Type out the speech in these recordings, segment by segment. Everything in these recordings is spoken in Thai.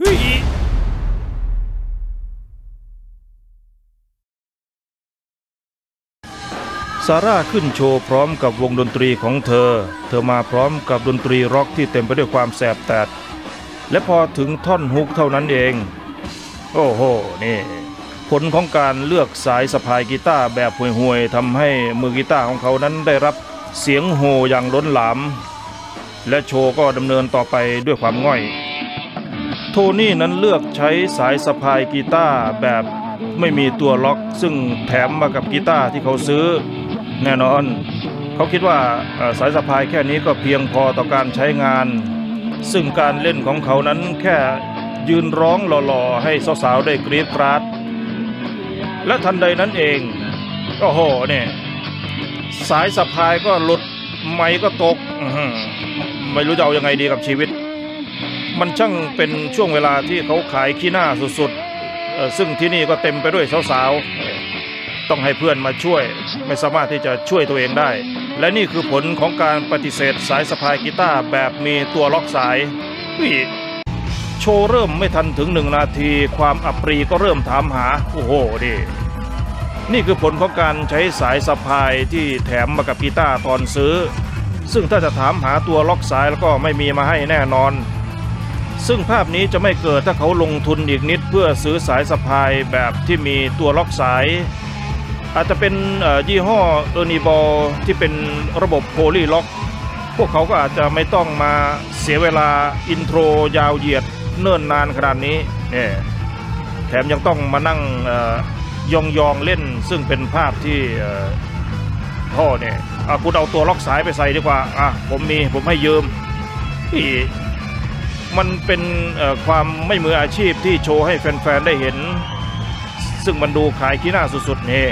เฮ้ยซาร่าขึ้นโชว์พร้อมกับวงดนตรีของเธอ เธอมาพร้อมกับดนตรีร็อกที่เต็มไปด้วยความแสบแตดและพอถึงท่อนฮุกเท่านั้นเอง โอ้โห นี่ ผลของการเลือกสายสะพายกีตาร์แบบห่วยๆทำให้มือกีตาร์ของเขานั้นได้รับเสียงโห่อย่างล้นหลาม และโชว์ก็ดำเนินต่อไปด้วยความง่อย โทนี่นั้นเลือกใช้สายสะพายกีตาร์แบบไม่มีตัวล็อก ซึ่งแถมมากับกีตาร์ที่เขาซื้อ แน่นอน เขาคิดว่าสายสะพายแค่นี้ก็เพียงพอต่อการใช้งาน ซึ่งการเล่นของเขานั้นแค่ยืนร้องหล่อๆ ให้สาวๆ ได้กรี๊ดกราด และทันใดนั้นเอง โอ้โหเนี่ยสายสะพายก็หลุด ไม้ก็ตก ไม่รู้จะเอายังไงดีกับชีวิต มันช่างเป็นช่วงเวลาที่เขาขายขี้หน้าสุดๆ ซึ่งที่นี่ก็เต็มไปด้วยสาวๆ ต้องให้เพื่อนมาช่วย ไม่สามารถที่จะช่วยตัวเองได้ และนี่คือผลของการปฏิเสธสายสะพายกีตาร์แบบมีตัวล็อกสายนี่โชว์เริ่มไม่ทันถึงหนึ่งนาที ความอัปรีก็เริ่มถามหา โอ้โหดินี่คือผลของการใช้สายสะพายที่แถมมากับกีตาร์ตอนซื้อ ซึ่งถ้าจะถามหาตัวล็อกสายแล้วก็ไม่มีมาให้แน่นอน ซึ่งภาพนี้จะไม่เกิดถ้าเขาลงทุนอีกนิดเพื่อซื้อสายสะพายแบบที่มีตัวล็อกสาย อาจจะเป็นยี่ห้อ Ernie Ball ที่เป็นระบบ Polylock พวกเขาก็อาจจะไม่ต้องมาเสียเวลา introยาวเหยียดเนิ่นนานขนาดนี้เนี่ยแถมยังต้องมานั่งอยองยองๆเล่นซึ่งเป็นภาพที่พ่อเนี่ยคุณเอาตัวล็อกสายไปใส่ดีกว่าอะผมมีผมให้ยืมที่ มันเป็นความไม่มืออาชีพที่โชว์ให้แฟนๆได้เห็น ซึ่งมันดูขายขี้หน้าสุดๆเนี่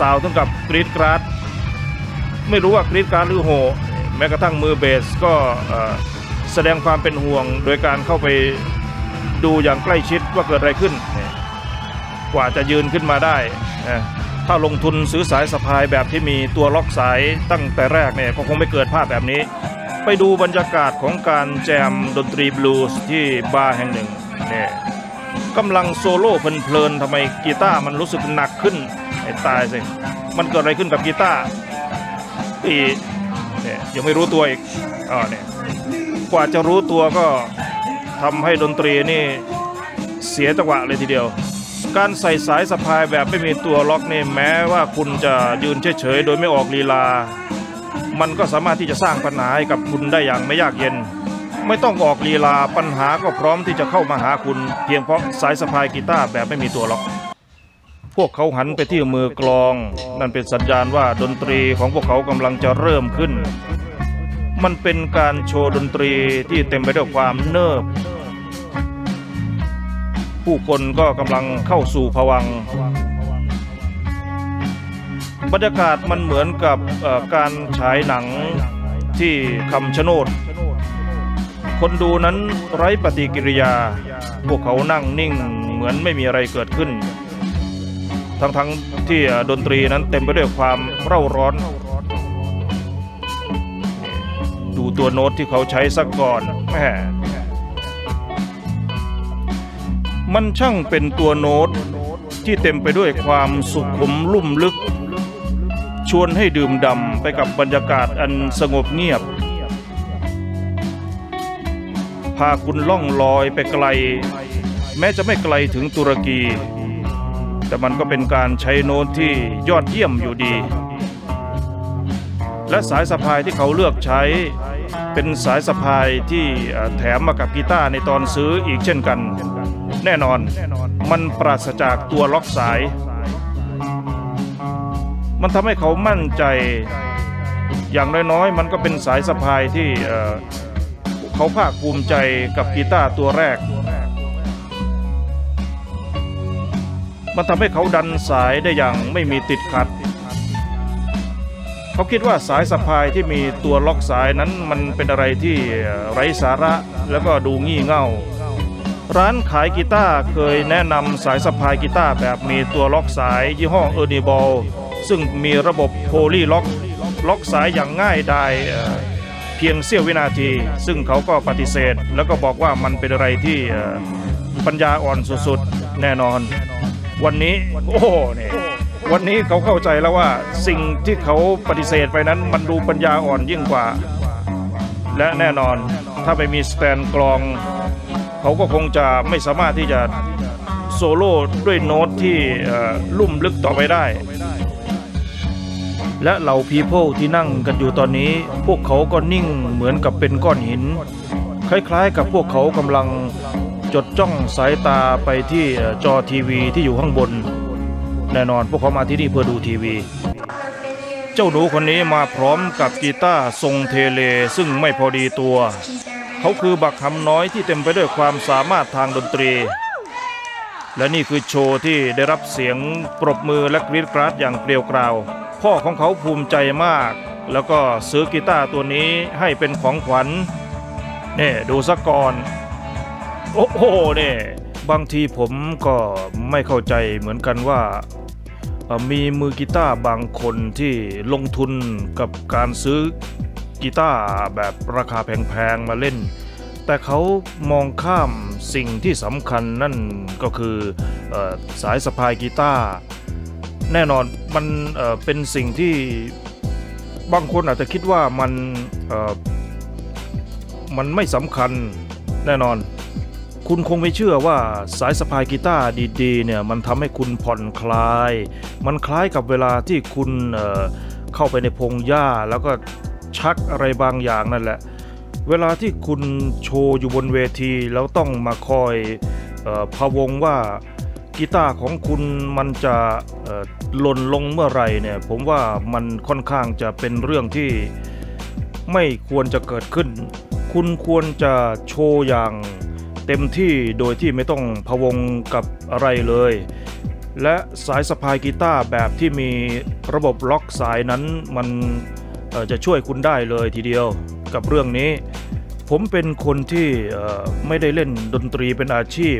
สาวๆถึงกับกรีดกราดไม่รู้ว่ากรีดกราดหรือโห แม้กระทั่งมือเบสก็แสดงความเป็นห่วง โดยการเข้าไปดูอย่างใกล้ชิดว่าเกิดอะไรขึ้น กว่าจะยืนขึ้นมาได้ ถ้าลงทุนซื้อสายสะพายแบบที่มีตัวล็อกสายตั้งแต่แรกเนี่ยก็คงไม่เกิดภาพแบบนี้ ไปดูบรรยากาศของการแจมดนตรีบลูส์ที่บาร์แห่งหนึ่งเนี่ยกำลังโซโล่เพลินๆทำไมกีตาร์มันรู้สึกหนักขึ้นไอ้ตายสิมันเกิดอะไรขึ้นกับกีตาร์อีเนี่ยยังไม่รู้ตัวอีกอ๋อเนี่ยกว่าจะรู้ตัวก็ทำให้ดนตรีนี่เสียจังหวะเลยทีเดียว การใส่สายสะพายแบบไม่มีตัวล็อกนี่แม้ว่าคุณจะยืนเฉยๆโดยไม่ออกลีลา มันก็สามารถที่จะสร้างปัญหาให้กับคุณได้อย่างไม่ยากเย็น ไม่ต้องออกลีลาปัญหาก็พร้อมที่จะเข้ามาหาคุณ เพียงเพราะสายสะพายกีตาร์แบบไม่มีตัวล็อก พวกเขาหันไปที่มือกลอง นั่นเป็นสัญญาณว่าดนตรีของพวกเขากำลังจะเริ่มขึ้น มันเป็นการโชว์ดนตรีที่เต็มไปด้วยความเนิบผู้คนก็กำลังเข้าสู่ภวัง บรรยากาศมันเหมือนกับการฉายหนังที่คำชะโนด คนดูนั้นไร้ปฏิกิริยา พวกเขานั่งนิ่งเหมือนไม่มีอะไรเกิดขึ้น ทั้งๆที่ดนตรีนั้นเต็มไปด้วยความเร่าร้อน ดูตัวโน้ตที่เขาใช้สักก่อนแหมมันช่างเป็นตัวโน้ตที่เต็มไปด้วยความสุขุมลุ่มลึก ชวนให้ดื่มด่ำไปกับบรรยากาศอันสงบเงียบ พาคุณล่องลอยไปไกล แม้จะไม่ไกลถึงตุรกี แต่มันก็เป็นการใช้โน้ตที่ยอดเยี่ยมอยู่ดี และสายสะพายที่เขาเลือกใช้เป็นสายสะพายที่แถมมากับกีตาร์ในตอนซื้ออีกเช่นกัน แน่นอนมันปราศจากตัวล็อกสาย มันทำให้เขามั่นใจอย่างน้อยๆ มันก็เป็นสายสะพายที่เขาภาคภูมิใจกับกีตาร์ตัวแรก มันทำให้เขาดันสายได้อย่างไม่มีติดขัด เขาคิดว่าสายสะพายที่มีตัวล็อกสายนั้นมันเป็นอะไรที่ไร้สาระแล้วก็ดูงี่เง่า ร้านขายกีตาร์เคยแนะนำสายสะพายกีตาร์แบบมีตัวล็อกสายยี่ห้อเออร์นีบอล ซึ่งมีระบบโพลีล็อก ล็อกสายอย่างง่ายดายเพียงเสี้ยววินาที ซึ่งเขาก็ปฏิเสธ แล้วก็บอกว่ามันเป็นอะไรที่ปัญญาอ่อนสุดๆ แน่นอน วันนี้โอ้โหเนี่ยวันนี้เขาเข้าใจแล้วว่าสิ่งที่เขาปฏิเสธไปนั้นมันดูปัญญาอ่อนยิ่งกว่า และแน่นอนถ้าไปมีสแตนกลอง เขาก็คงจะไม่สามารถที่จะโซโล่ด้วยโน้ตที่ลุ่มลึกต่อไปได้ และเหล่า people ที่นั่งกันอยู่ตอนนี้ พวกเขาก็นิ่งเหมือนกับเป็นก้อนหิน คล้ายๆกับพวกเขากำลังจดจ้องสายตาไปที่จอทีวีที่อยู่ข้างบน แน่นอนพวกเขามาที่นี่เพื่อดูทีวี เจ้าหนูคนนี้มาพร้อมกับกีตาร์ทรง Tele ซึ่งไม่พอดีตัว เขาคือบักคำน้อยที่เต็มไปด้วยความสามารถทางดนตรี และนี่คือโชว์ที่ได้รับเสียงปรบมือและกรีดกราดอย่างเกลียวกราว พ่อของเขาภูมิใจมาก แล้วก็ซื้อกีตาร์ตัวนี้ให้เป็นของขวัญนี่ดูซะก่อน โอ้โหเนี่ยบางทีผมก็ไม่เข้าใจเหมือนกันว่า มีมือกีตาร์บางคนที่ลงทุนกับการซื้อกีตาร์แบบราคาแพงๆมาเล่น แต่เขามองข้ามสิ่งที่สำคัญนั่นก็คืออสายสะพายกีตาร์แน่นอนมันเเป็นสิ่งที่บางคนอาจจะคิดว่ามันมันไม่สำคัญแน่นอน คุณคงไม่เชื่อว่าสายสะพายกีตาร์ดีๆเนี่ยมันทำให้คุณผ่อนคลาย มันคล้ายกับเวลาที่คุณเเข้าไปในพงหญ้าแล้วก็ชักอะไรบางอย่างนั่นแหละ เวลาที่คุณโชว์อยู่บนเวที แล้วต้องมาคอยออพะวงว่ากีตาร์ของคุณมันจะหล่นลงเมื่อไรเนี่ยผมว่ามันค่อนข้างจะเป็นเรื่องที่ไม่ควรจะเกิดขึ้น คุณควรจะโชว์อย่างเต็มที่โดยที่ไม่ต้องพะวงกับอะไรเลย และสายสะพายกีตาร์แบบที่มีระบบล็อกสายนั้นมันจะช่วยคุณได้เลยทีเดียวกับเรื่องนี้ ผมเป็นคนที่ไม่ได้เล่นดนตรีเป็นอาชีพ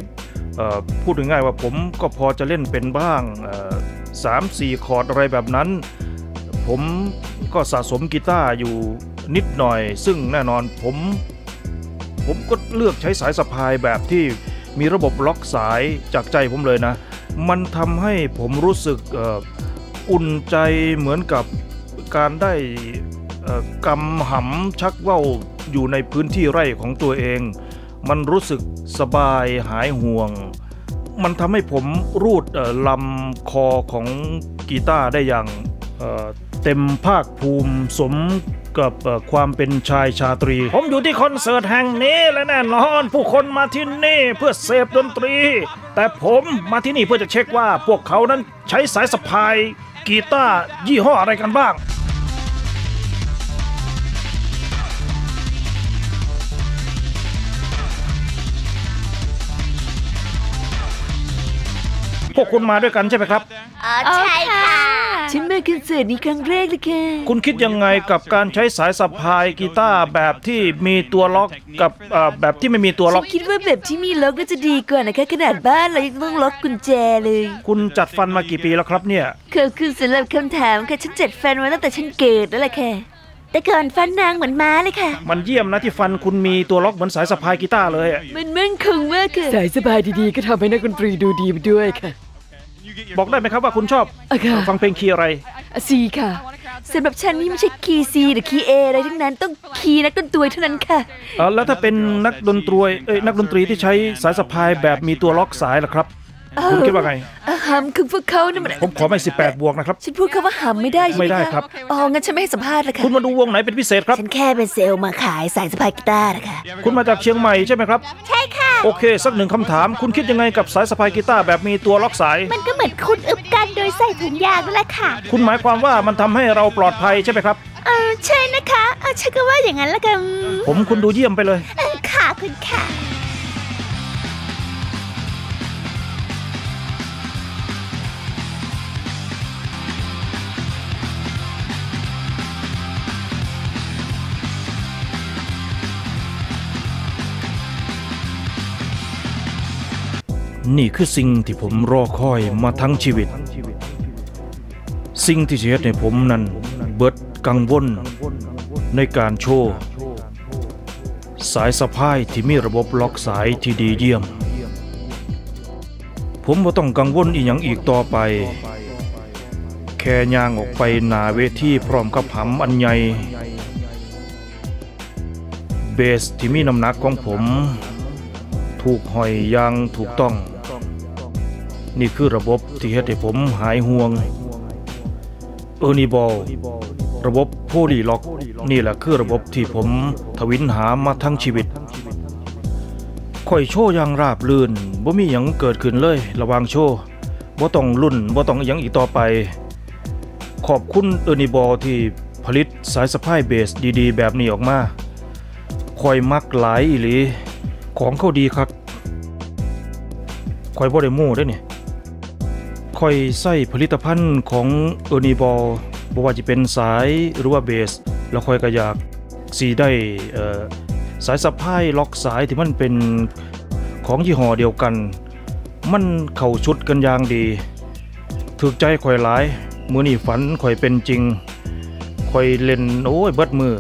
พูดง่ายๆว่าผมก็พอจะเล่นเป็นบ้างเอ่อสามสี่คอร์ดอะไรแบบนั้น ผมก็สะสมกีตาร์อยู่นิดหน่อย ซึ่งแน่นอนผม ผมก็เลือกใช้สายสะพายแบบที่มีระบบล็อกสายจากใจผมเลยนะ มันทำให้ผมรู้สึกอ,อุ่นใจเหมือนกับการได้ กำหำชักว่าวอยู่ในพื้นที่ไร่ของตัวเอง มันรู้สึกสบายหายห่วง มันทำให้ผมรูดลำคอของกีตาร์ได้อย่างเเต็มภาคภูมิสมกับความเป็นชายชาตรี ผมอยู่ที่คอนเสิร์ตแห่งนี้และแน่นอนผู้คนมาที่นี่เพื่อเสพดนตรี แต่ผมมาที่นี่เพื่อจะเช็คว่าพวกเขานั้นใช้สายสะพายกีตาร์ยี่ห้ออะไรกันบ้าง พวกคุณมาด้วยกันใช่ไหมครับอ๋อใช่ค่ะ ฉันมาคอนเสิร์ตนี้ครั้งแรกเลยค่ะคุณคิดยังไงกับการใช้สายสะพายกีตาร์แบบที่มีตัวล็อกกับเอ่อแบบที่ไม่มีตัวล็ฉัอกนคิดว่าแบบที่มีล็อกก็จะดีกว่านะคะขนาดบ้านเรายังต้องล็อกกุญแจเลยคุณจัดฟันมากี่ปีแล้วครับเนี่ย ขอบคุณสำหรับคำถามค่ะฉันเจ็ดแฟนมาตั้งแต่ฉันเกิดแล้วแหละค่ะ แต่ก่อนฟันนางเหมือนม้าเลยค่ะ มันเยี่ยมนะที่ฟันคุณมีตัวล็อกเหมือนสายสะพายกีตาร์เลยอะมันมั่นคงมากค่ะ สายสบายดีๆ ก็ทำให้นักดนตรีดูดีไปด้วยค่ะบอกได้ไหมครับว่าคุณชอบอะค่ะฟังเพลงคีย์อะไรอะซีค่ะสำหรับฉันนี่ไม่ใช่คีย์ C หรือคีย์ A อะไรทั้งนั้นต้องคีย์นักดนตรีเท่านั้นค่ะเออแล้วถ้าเป็นนักดนตรีเอ้ยนักดนตรีที่ใช้สายสะพายแบบมีตัวล็อกสายล่ะครับ คุณคิดว่าไงอาหำคือพวกเขาเนี่ยมันผมขอไม่18บวกนะครับ ฉันพูดคำว่าหำไม่ได้ใช่ไหมไม่ได้ะครับ อ๋อ งั้นฉันไม่ให้สัมภาษณ์เลยค่ะคุณมาดูวงไหนเป็นพิเศษครับ ฉันแค่เป็นเซลล์มาขายสายสะพายกีตาร์นะคะคุณมาจากเชียงใหม่ใช่ไหมครับ ใช่ค่ะ โอเค สักหนึ่งคำถาม คุณคิดยังไงกับสายสะพายกีตาร์แบบมีตัวล็อกสาย มันก็เหมือนคุณอึบกันโดยใส่ถุงยางนั่นแหละค่ะ คุณหมายความว่ามันทำให้เราปลอดภัยใช่ไหมครับ เออใช่นะคะ เออฉันก็ว่าอย่างนั้นละกัน ผมคุณดูเยี่ยมไปเลยเออค่ะคุณค่ะ นี่คือสิ่งที่ผมรอคอยมาทั้งชีวิต สิ่งที่เสียให้ผมนั้นเบิดกังวลในการโชว์ สายสะพายที่มีระบบล็อกสายที่ดีเยี่ยม ผมบ่ต้องกังวลอีหยังอีกต่อไป แค่ย่างออกไปหนาเวทีพร้อมกับหำอันใหญ่เบสที่มีน้ำหนักของผม ถูกห้อยอย่างถูกต้อง นี่คือระบบที่เฮ็ดให้ผมหายห่วง Ernie Ball ระบบ Polylock นี่แหละคือระบบที่ผมถวิลหามาทั้งชีวิตข่อยโชว์อย่างราบรื่นบ่มีหยังเกิดขึ้นเลย ระหว่างโชว์บ่ต้องลุ้นบ่ต้องอิหยังอีกต่อไป ขอบคุณ Ernie Ball ที่ผลิตสายสะพายเบสดีๆ แบบนี้ออกมาค่อยมักหลายอีหลีของเขาดีครับค่อยบ่ได้ม้เด้อนี่ ค่อยใส่ผลิตภัณฑ์ของเออร์นีบอลบ่ว่าจะเป็นสายหรือว่าเบส แล้วค่อยก็อยากสีได้สายสะพายล็อกสายที่มันเป็นของยี่ห้อเดียวกัน มันเข้าชุดกันอย่างดีถูกใจข่อยหลายมือนี่ฝันข่อยเป็นจริงข่อยเล่นโอ้ยเบิดมือ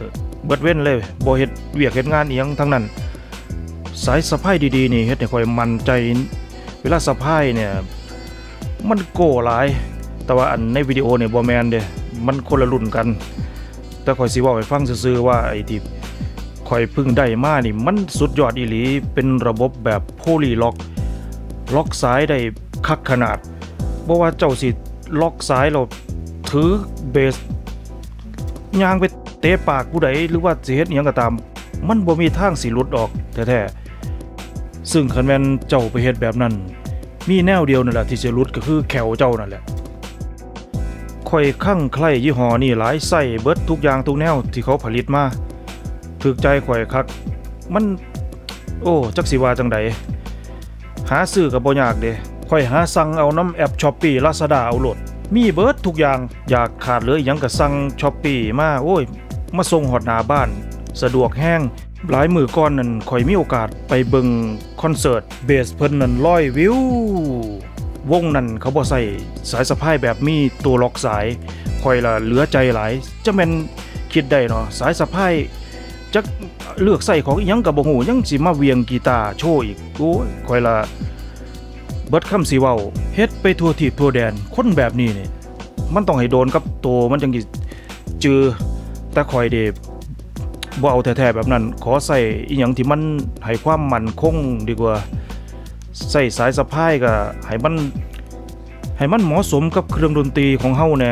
เบิดเว้นเลยบ่เฮ็ดเวียกเฮ็ดงานอีหยังทั้งนั้น สายสะพายดีๆนี่เฮ็ดให้ข่อยมั่นใจ เวลาสะพายเนี่ย มันโก้หลาย แต่ว่าอันในวิดีโอเนี่ยบ่แมนเด้มันคนละรุ่นกัน แต่ข่อยสิว้าให้ฟังซื่อๆว่าไอ้ที่ข่อยพิ่งได้มานี่ มันสุดยอดอีหลี เป็นระบบแบบโพลีล็อก ล็อกสายได้คักขนาดบ่ว่าเจ้าสิล็อกสายเราถือเบสยางไปเตะปากผู้ใดหรือว่าสิเฮ็ดอิหยังก็ตาม มันบ่มีทางสิหลุดออกแท้ๆซึ่งคันแม่นเจ้าไปเฮ็ดแบบนั้น มีแนวเดียวนั่นแหละที่จะหลุดก็คือแขวเจ้านั่นแหละค่อยข้างใครยี่ห้อนี่หลายใส่เบิดทุกอย่างทุกแนวที่เขาผลิตมาถึกใจข่อยคัก มันโอ้จักสิว่าจังใดหาซื้อกับบ่ยากเด้ค่อยหาสั่งเอาน้ำแอป Shopee Lazada เอาโหลด มีเบิดทุกอย่างอยากขาดเลยยังก็สั่ง Shopee มาโอ้ย มาส่งหอดหน้าบ้าน สะดวกแห้ง หลายมือก่อนนั่นข่อยมีโอกาสไปเบิงคอนเสิร์ตเบสเพิ่นนั่นร้อยวิว วงนั้นเขาบ่ใส่สายสะพายแบบมีตัวล็อกสายคอยละเหลือใจหลายจะแม่นคิดได้เนาะสายสะพายจักเลือกใส่ของอิหยังกับบ่ฮู้ยังสิมาเวียงกีตาร์โชว์อีกโอ้ยคอยละเบิดคำสิเว้าเฮ็ดไปทั่วทิศทั่วแดนคนแบบนี้นี่มันต้องให้โดนกับโตวมันจังสิเจอแต่คอยเด บ่เอาแท้ๆแบบนั้น ขอใส่อีหยังที่มันให้ความมั่นคงดีกว่าใส่สายสะพายก็ให้มันให้มันเหมาะสมกับเครื่องดนตรีของเฮาแน่